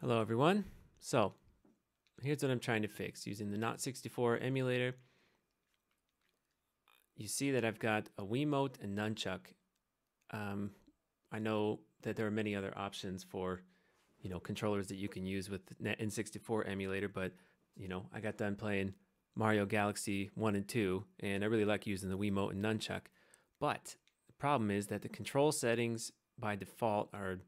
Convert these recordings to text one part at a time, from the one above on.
Hello everyone. So here's what I'm trying to fix using the Not64 emulator. You see that I've got a Wiimote and Nunchuk. Um, I know that there are many other options for, you know, controllers that you can use with the N64 emulator, but you know, I got done playing Mario Galaxy 1 and 2, and I really like using the Wiimote and Nunchuk. But the problem is that the control settings by default are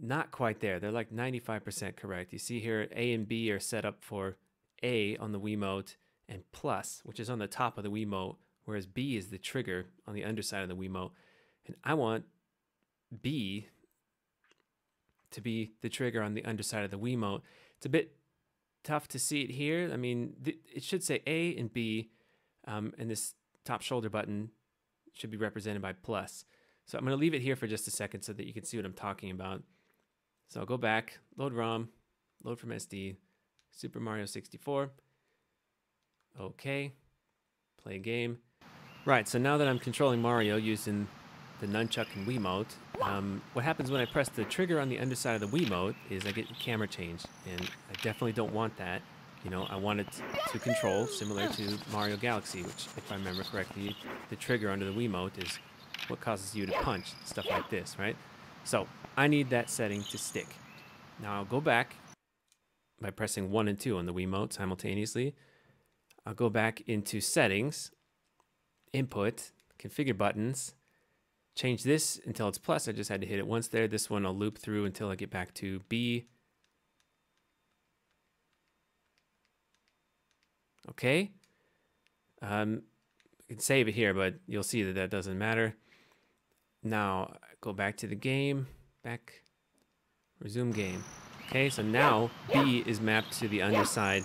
not quite there. They're like 95% correct. You see here A and B are set up for A on the Wiimote and plus, which is on the top of the Wiimote, whereas B is the trigger on the underside of the Wiimote. And I want B to be the trigger on the underside of the Wiimote. It's a bit tough to see it here. I mean, it should say A and B, um, and this top shoulder button should be represented by plus. So I'm going to leave it here for just a second so that you can see what I'm talking about. So I'll go back, load ROM, load from SD, Super Mario 64. Okay, play game. Right, so now that I'm controlling Mario using the nunchuk and Wiimote, um, what happens when I press the trigger on the underside of the Wiimote is I get camera change, and I definitely don't want that. You know, I want it to control similar to Mario Galaxy, which, if I remember correctly, the trigger under the Wiimote is what causes you to punch, stuff like this, right? So I need that setting to stick. Now I'll go back by pressing 1 and 2 on the Wiimote simultaneously. I'll go back into settings, input, configure buttons, change this until it's plus. I just had to hit it once there. This one I'll loop through until I get back to B. Okay. Um, I can save it here, but you'll see that that doesn't matter. Now go back to the game, back, resume game. Okay, so now B is mapped to the underside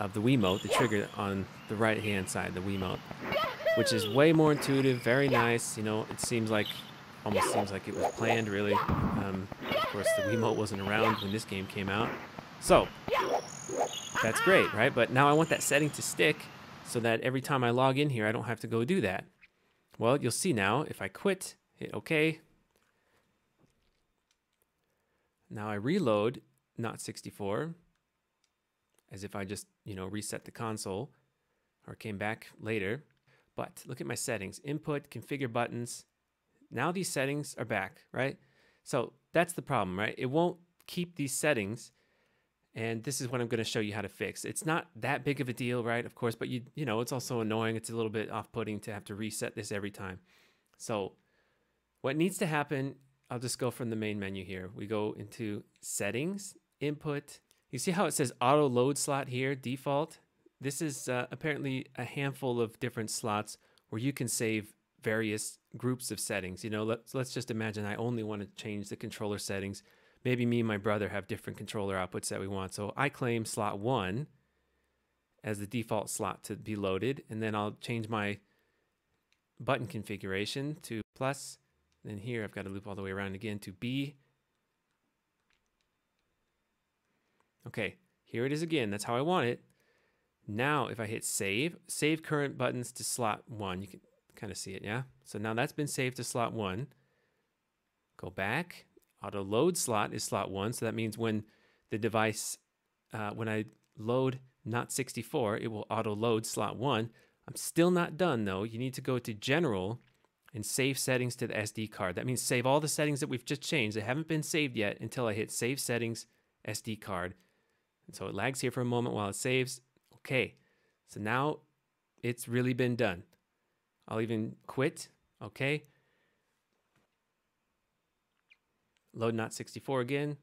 of the Wiimote, the trigger on the right hand side, the Wiimote, which is way more intuitive, very nice. You know, it seems like, almost seems like it was planned really. Um, of course, the Wiimote wasn't around when this game came out. So, that's great, right? But now I want that setting to stick so that every time I log in here, I don't have to go do that. Well, you'll see now, if I quit, hit OK. Now I reload not64 as if I just, you know, reset the console or came back later. But look at my settings, input, configure buttons. Now these settings are back, right? So that's the problem, right? It won't keep these settings and this is what I'm going to show you how to fix. It's not that big of a deal, right? Of course, but you you know, it's also annoying. It's a little bit off-putting to have to reset this every time. So what needs to happen, I'll just go from the main menu here. We go into settings, input. You see how it says auto load slot here, default? This is uh, apparently a handful of different slots where you can save various groups of settings. You know, let's, let's just imagine I only want to change the controller settings maybe me and my brother have different controller outputs that we want. So I claim slot one as the default slot to be loaded, and then I'll change my button configuration to plus. Then here I've got to loop all the way around again to B. Okay, here it is again. That's how I want it. Now, if I hit save, save current buttons to slot one. You can kind of see it, yeah? So now that's been saved to slot one. Go back, Auto load slot is slot one. So that means when the device, uh, when I load not64, it will auto load slot one. I'm still not done though. You need to go to general and save settings to the SD card. That means save all the settings that we've just changed. They haven't been saved yet until I hit save settings SD card. And so it lags here for a moment while it saves. Okay, so now it's really been done. I'll even quit. Okay, Load not64 again.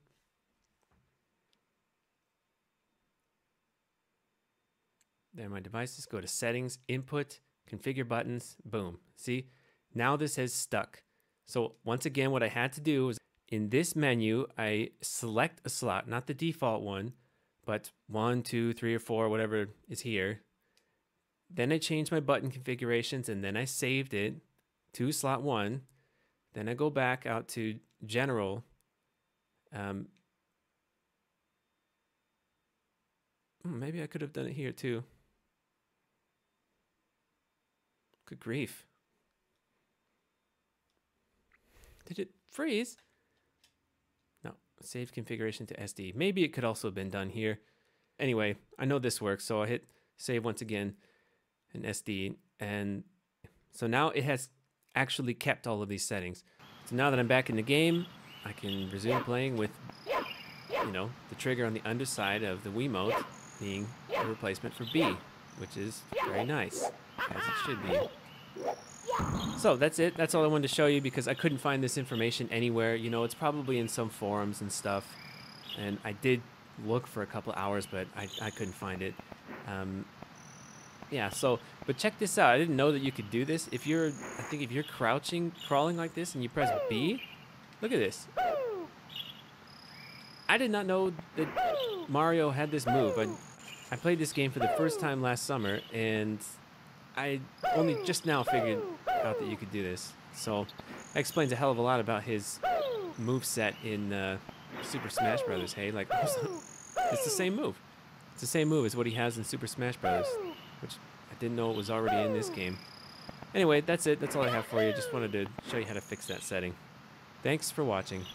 There my devices. Go to settings, input, configure buttons, boom. See, now this has stuck. So once again, what I had to do is in this menu, I select a slot, not the default one, but one, two, three, or four, whatever is here. Then I changed my button configurations and then I saved it to slot one. Then I go back out to general, um, hmm, maybe I could have done it here too. Good grief. Did it freeze? No. save configuration to SD. Maybe it could also have been done here. Anyway, I know this works, so I hit save once again in SD. And so now it has actually kept all of these settings. So now that I'm back in the game, I can resume playing with, you know, the trigger on the underside of the Wiimote being a replacement for B, which is very nice, as it should be. So that's it. That's all I wanted to show you because I couldn't find this information anywhere. You know, it's probably in some forums and stuff. And I did look for a couple hours, but I, I couldn't find it. Um, yeah, so, but check this out. I didn't know that you could do this. If you're, I think if you're crouching, crawling like this and you press B, look at this. I did not know that Mario had this move. I, I played this game for the first time last summer, and I only just now figured out that you could do this. So that explains a hell of a lot about his move set in uh, Super Smash Brothers. Hey, like it's the same move. It's the same move as what he has in Super Smash Brothers, which I didn't know it was already in this game. Anyway, that's it. That's all I have for you. Just wanted to show you how to fix that setting. Thanks for watching.